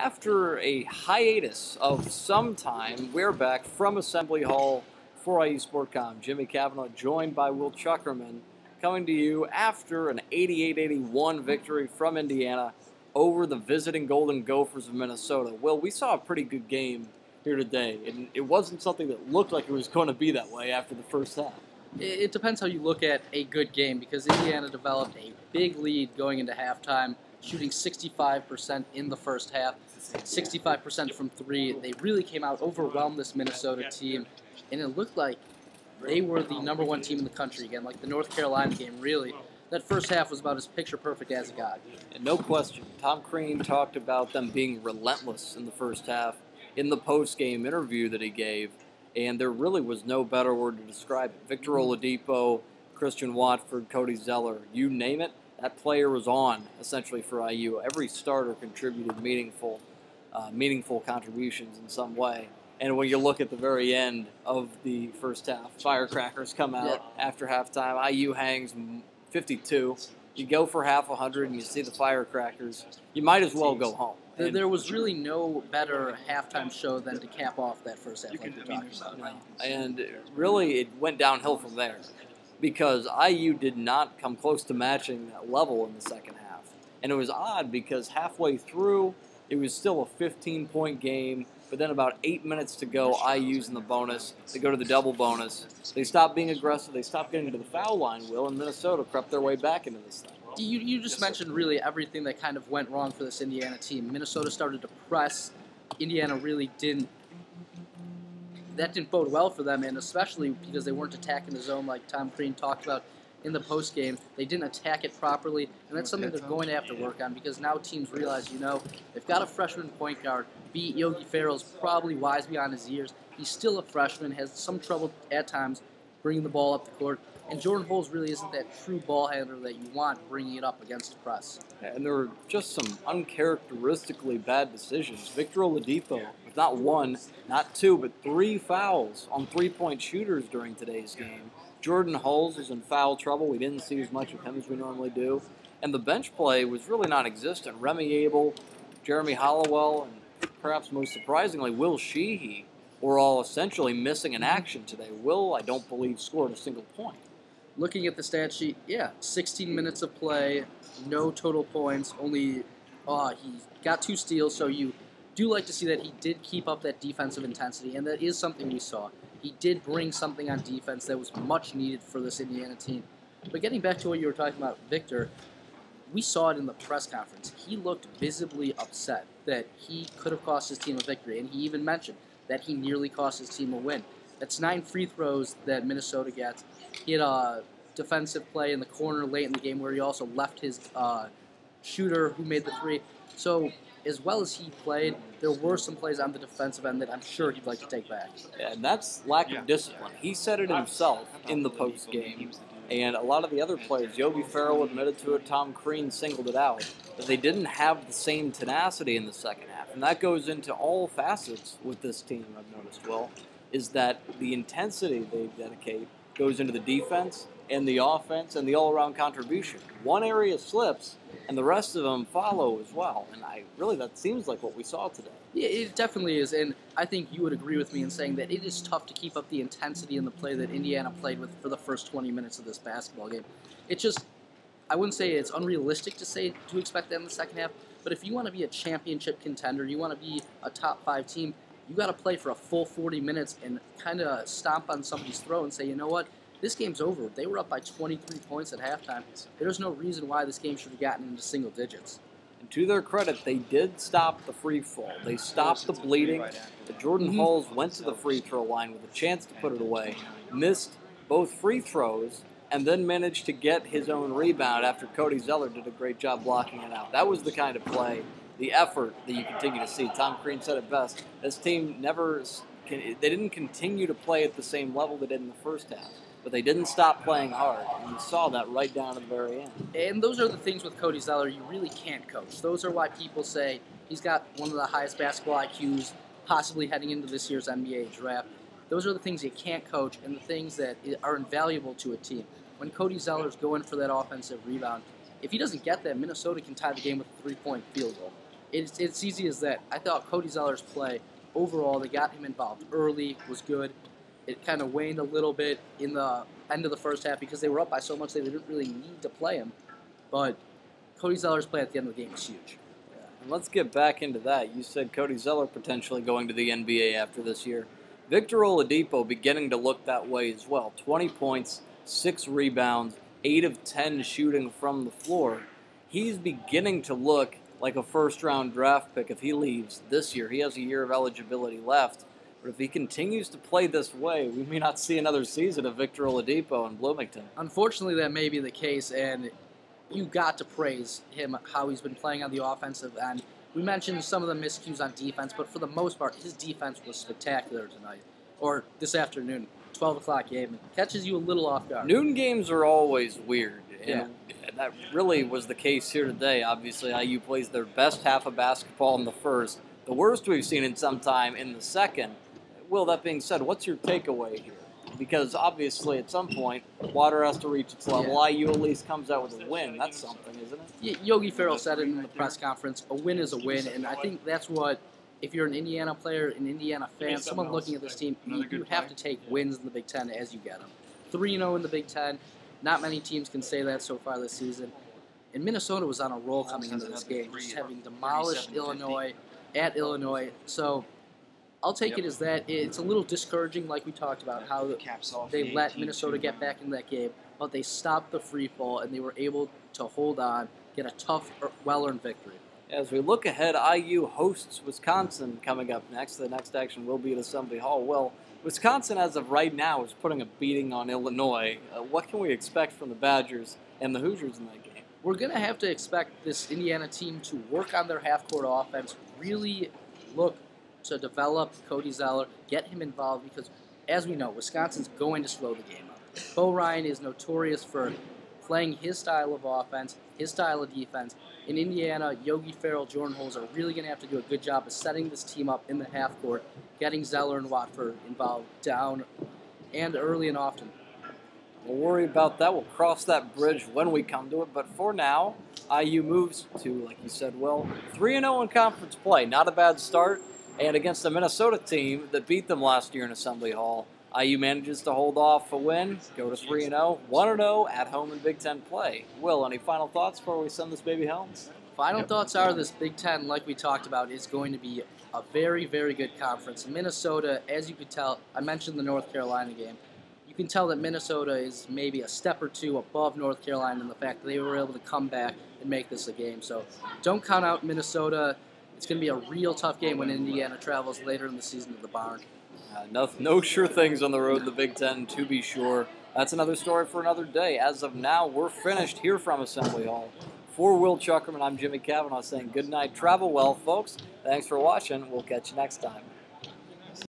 after a hiatus of some time, we're back from Assembly Hall for IU Sportcom. Jimmy Cavanaugh joined by Will Chukerman coming to you after an 88-81 victory from Indiana over the visiting Golden Gophers of Minnesota. Will, we saw a pretty good game here today, and it wasn't something that looked like it was going to be that way after the first half. It depends how you look at a good game because Indiana developed a big lead going into halftime, shooting 65% in the first half, 65% from three. They really came out, overwhelmed this Minnesota team, and it looked like they were the number one team in the country again, like the North Carolina game, really. That first half was about as picture perfect as it got. And no question, Tom Crean talked about them being relentless in the first half in the post game interview that he gave and there really was no better word to describe it. Victor Oladipo, Christian Watford, Cody Zeller, you name it, that player was on essentially for IU. Every starter contributed meaningful, uh, meaningful contributions in some way. And when you look at the very end of the first half, firecrackers come out after halftime. IU hangs 52. You go for half a hundred and you see the firecrackers. You might as well go home. There, there was really no better halftime show than to cap off that first half, like you're talking about. And really, it went downhill from there because IU did not come close to matching that level in the second half. And it was odd because halfway through, it was still a 15 point game. But then about eight minutes to go, IU's in the bonus. They go to the double bonus. They stop being aggressive. They stop getting to the foul line, Will, and Minnesota crept their way back into this thing you, you just mentioned really everything that kind of went wrong for this Indiana team. Minnesota started to press. Indiana really didn't. That didn't bode well for them, and especially because they weren't attacking the zone like Tom Crean talked about in the post game. They didn't attack it properly, and that's something they're going to have to work on because now teams realize, you know, they've got a freshman point guard. Beat Yogi Ferrell's probably wise beyond his years. He's still a freshman, has some trouble at times bringing the ball up the court. And Jordan Hulls really isn't that true ball handler that you want bringing it up against the press. And there were just some uncharacteristically bad decisions. Victor Oladipo, with not one, not two, but three fouls on three-point shooters during today's game. Jordan Hulls was in foul trouble. We didn't see as much of him as we normally do. And the bench play was really non existent. Remy Abell, Jeremy Hollowell, and perhaps most surprisingly, Will Sheehey were all essentially missing in action today. Will, I don't believe, scored a single point looking at the stat sheet, yeah, 16 minutes of play, no total points, only uh, he got two steals, so you do like to see that he did keep up that defensive intensity, and that is something we saw. He did bring something on defense that was much needed for this Indiana team. But getting back to what you were talking about, Victor, we saw it in the press conference. He looked visibly upset that he could have cost his team a victory, and he even mentioned that he nearly cost his team a win. That's nine free throws that Minnesota gets. He had a defensive play in the corner late in the game where he also left his uh, shooter who made the three. So as well as he played, there were some plays on the defensive end that I'm sure he'd like to take back. Yeah, and that's lack of discipline. He said it himself in the post game. And a lot of the other players, Yogi Ferrell admitted to it, Tom Crean singled it out, that they didn't have the same tenacity in the second half. And that goes into all facets with this team, I've noticed, Will, is that the intensity they dedicate goes into the defense and the offense and the all-around contribution. One area slips, and the rest of them follow as well. And I really that seems like what we saw today. Yeah, it definitely is, and I think you would agree with me in saying that it is tough to keep up the intensity in the play that Indiana played with for the first 20 minutes of this basketball game. It just, I wouldn't say it's unrealistic to say to expect that in the second half, but if you want to be a championship contender, you want to be a top five team, you got to play for a full 40 minutes and kind of stomp on somebody's throat and say, you know what, this game's over. They were up by 23 points at halftime. There's no reason why this game should have gotten into single digits. To their credit, they did stop the free fall. They stopped the bleeding. The Jordan mm-hmm. Hulls went to the free throw line with a chance to put it away, missed both free throws, and then managed to get his own rebound after Cody Zeller did a great job blocking it out. That was the kind of play the effort that you continue to see. Tom Crean said it best. This team never, they didn't continue to play at the same level they did in the first half, but they didn't stop playing hard. And you saw that right down to the very end. And those are the things with Cody Zeller you really can't coach. Those are why people say he's got one of the highest basketball IQs possibly heading into this year's NBA draft. Those are the things you can't coach and the things that are invaluable to a team. When Cody Zeller's going for that offensive rebound, if he doesn't get that, Minnesota can tie the game with a three-point field goal. it's it's easy as that. I thought Cody Zeller's play overall, they got him involved early, was good. It kind of waned a little bit in the end of the first half because they were up by so much they didn't really need to play him. But Cody Zeller's play at the end of the game was huge. And let's get back into that. You said Cody Zeller potentially going to the NBA after this year. Victor Oladipo beginning to look that way as well. 20 points, 6 rebounds, 8 of 10 shooting from the floor. He's beginning to look like a first round draft pick if he leaves this year. He has a year of eligibility left. But if he continues to play this way, we may not see another season of Victor Oladipo in Bloomington. Unfortunately, that may be the case, and you got to praise him how he's been playing on the offensive end. We mentioned some of the miscues on defense, but for the most part, his defense was spectacular tonight or this afternoon. 12 o'clock game it catches you a little off guard. Noon games are always weird. And Yeah. that really was the case here today. Obviously, IU plays their best half of basketball in the first, the worst we've seen in some time in the second. Will, that being said, what's your takeaway here? Because obviously, at some point, water has to reach its level. IU at least comes out with a win. That's something, isn't it? Y- Yogi Ferrell said it in the press conference a win is a win, and I think that's what, if you're an Indiana player, an Indiana fan, someone looking at this team, you, you have to take wins in the Big Ten as you get them. 3 0 in the Big Ten. Not many teams can say that so far this season. And Minnesota was on a roll coming into this game, just having demolished Illinois at Illinois. So I'll take it as that. It's a little discouraging, like we talked about, how the they let Minnesota get back in that game, but they stopped the free fall and they were able to hold on, get a tough, well earned victory. As we look ahead, IU hosts Wisconsin coming up next. The next action will be at Assembly Hall. Well, Wisconsin, as of right now, is putting a beating on Illinois. Uh, what can we expect from the Badgers and the Hoosiers in that game? We're going to have to expect this Indiana team to work on their half court offense, really look to develop Cody Zeller, get him involved, because as we know, Wisconsin's going to slow the game up. Bo Ryan is notorious for playing his style of offense, his style of defense. In Indiana, Yogi Ferrell, Jordan Hulls are really going to have to do a good job of setting this team up in the half court, getting Zeller and Watford involved down and early and often. We'll worry about that. We'll cross that bridge when we come to it. But for now, IU moves to, like you said, well, 3 0 in conference play. Not a bad start. And against the Minnesota team that beat them last year in Assembly Hall, IU manages to hold off a win, go to 3 0, 1 0 at home in Big Ten play. Will, any final thoughts before we send this baby home? Final thoughts are this Big Ten, like we talked about, is going to be a very, very good conference. Minnesota, as you could tell, I mentioned the North Carolina game. You can tell that Minnesota is maybe a step or two above North Carolina in the fact that they were able to come back and make this a game. So don't count out Minnesota. It's going to be a real tough game when Indiana travels later in the season to the barn. Uh, no, no sure things on the road to the Big Ten, to be sure. That's another story for another day. As of now, we're finished here from Assembly Hall. For Will Chukerman, I'm Jimmy Cavanaugh saying good night. Travel well, folks. Thanks for watching. We'll catch you next time.